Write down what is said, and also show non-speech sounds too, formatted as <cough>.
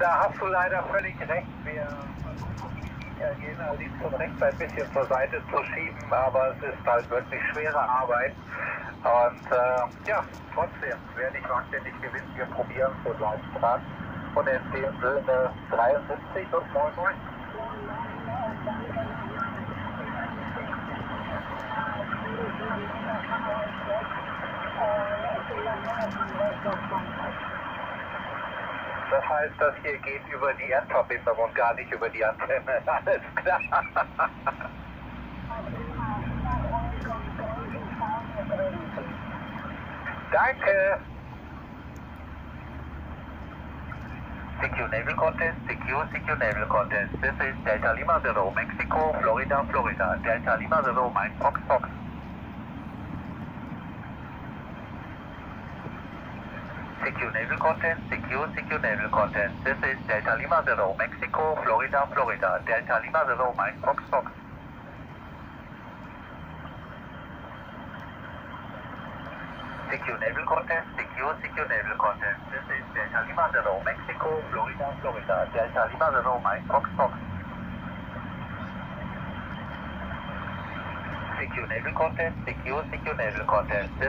Da hast du leider völlig recht. Wir gehen allerdings von rechts ein bisschen zur Seite zu schieben, aber es ist halt wirklich schwere Arbeit. Und äh, ja, trotzdem, wer nicht wagt, der nicht gewinnt. Wir probieren so gleich dran. Und in dem Sinne 73 und 99. Das heißt, das hier geht über die Erdverbindung und gar nicht über die Antenne. <laughs> Alles klar. Danke. Secure Naval Contest, Secure, Secure Naval Contest. This is Delta Lima Zero, Mexico, Florida, Florida. Delta Lima Zero, Mike Fox, Fox. Secure Naval Contest, Secure, Secure Naval Contest. This is Delta Lima Zero, Mexico, Florida, Florida. Delta Lima Zero, Mike Fox, Fox. Secure Naval Contest, Secure, Secure Naval Contest. This is Delta Lima Zero, Mexico, Florida, Florida. Delta Lima Zero, Mike Fox, Fox. Secure Naval Contest, Secure, Secure Naval Contest. This